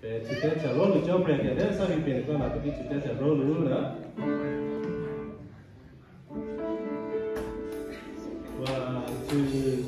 tutete rolo jump break ya sa vi pen ko na ti tutete rolo na one two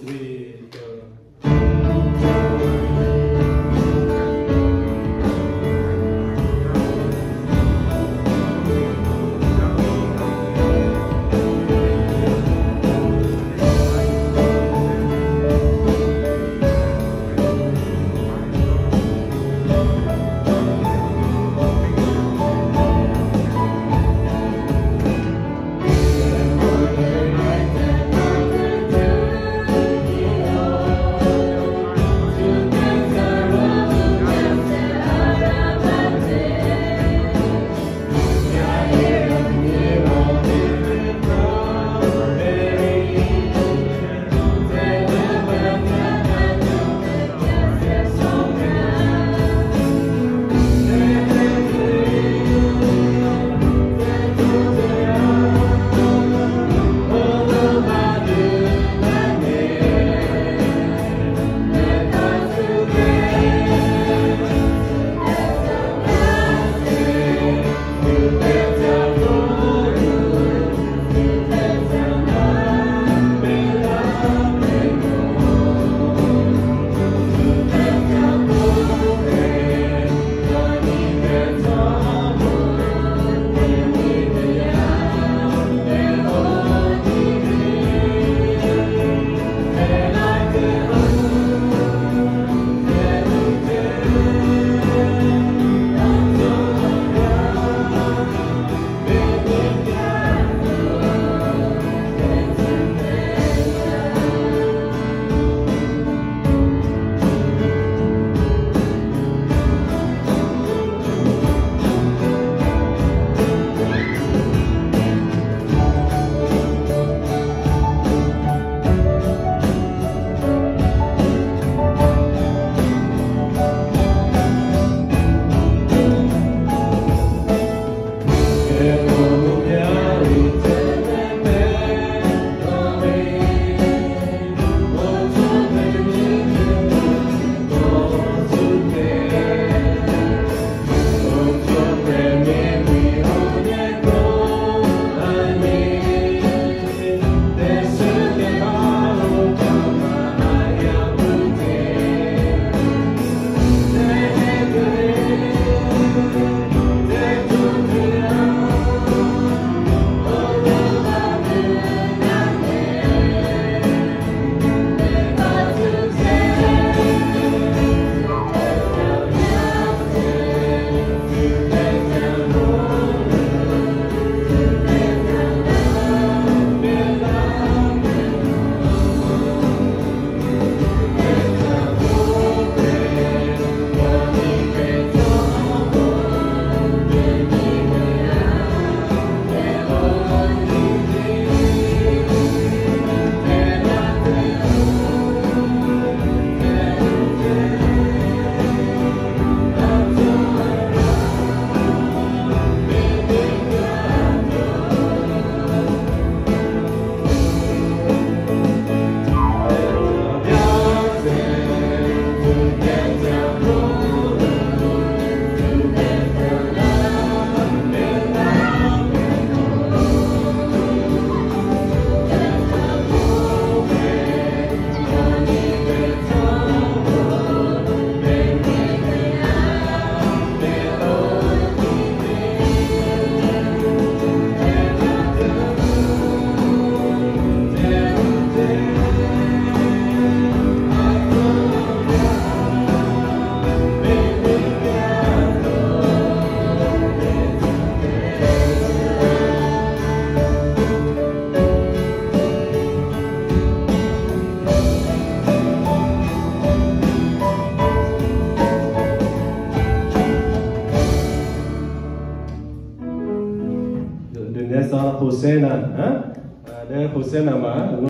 Husseina. Huh? Uh, there nama.